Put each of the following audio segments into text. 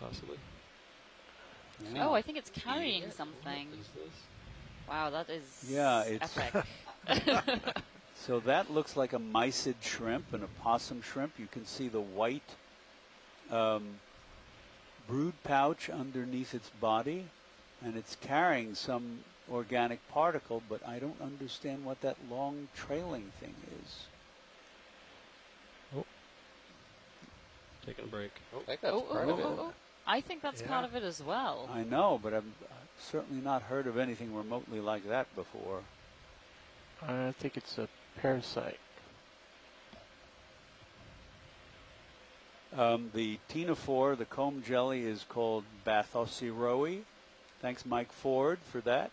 possibly. Oh, I think it's carrying something. What is this? Wow, that is Yeah, it's- epic. So that looks like a mysid shrimp and a possum shrimp. You can see the white um, brood pouch underneath its body, and it's carrying some organic particle, but I don't understand what that long trailing thing is. Taking a break. I think that's oh, part oh, of it. oh, oh. I think that's Yeah. part of it as well. I know, but I've certainly not heard of anything remotely like that before. I think it's a parasite. Um, the Ctenophore, the comb jelly, is called Bathocyroe. Thanks, Mike Ford, for that.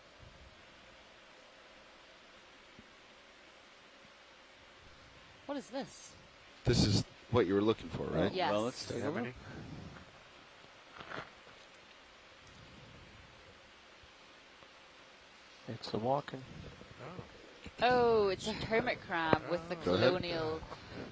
What is this? This is what you were looking for, right? Yes. Well, let's take a look. It's a walking. Oh, it's a hermit crab with the Go ahead. colonial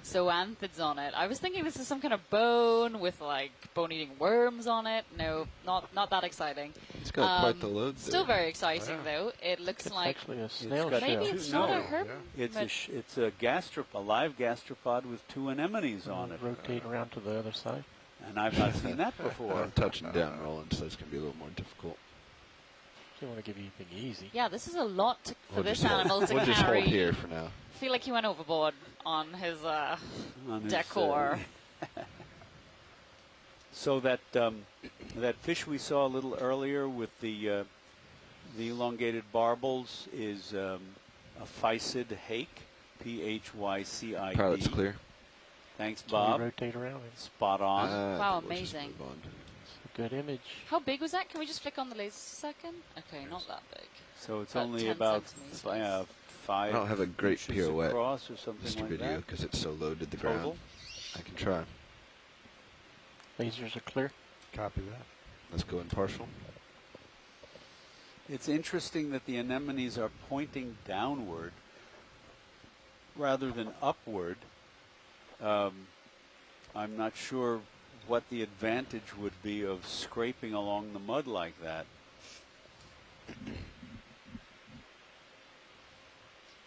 zoanthids on it. I was thinking this is some kind of bone with like bone-eating worms on it. No, not not that exciting. It's got quite Um, the load Still very exciting Yeah. though. It looks It's like actually a snail got shell. maybe two- it's not no. a herb. It's a but- sh- it's a gastrop a live gastropod with two anemones on it, Rotate around to the other side. and I've not seen that before. I'm touching down, Roland, so it's going to be a little more difficult. You want to give you anything easy. yeah, this is a lot to, for We'll this just hold- animal to we'll just carry. hold here for now. I feel like he went overboard on his uh, on his, uh, decor. so that um, that fish we saw a little earlier with the uh, the elongated barbels is um, a phycid hake, P H Y C I D. Pilot's clear. Thanks, Bob. Can Bob. you rotate around? It's Spot on. Uh, Wow, amazing. a good image. How big was that? Can we just flick on the laser a second? Okay, not that big. so it's about only 10 about centimeters. f- uh, five. I don't have a great inches pirouette, across or something Mr. like Video, that. because it's so low to the Total. ground. I can try. Lasers are clear. Copy that. Let's go in partial. It's interesting that the anemones are pointing downward rather than upward. Um, I'm not sure what the advantage would be of scraping along the mud like that.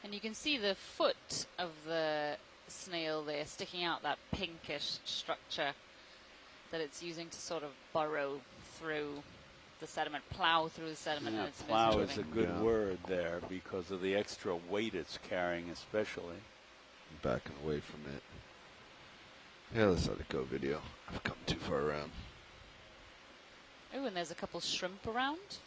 And you can see the foot of the snail there sticking out that pinkish structure that it's using to sort of burrow through the sediment, plow through the sediment. Yeah, and it's plow it's is a good Yeah. word there because of the extra weight it's carrying, especially. Backing away from it. Yeah, let's let it go, video. I've come too far around. Oh, and there's a couple shrimp around.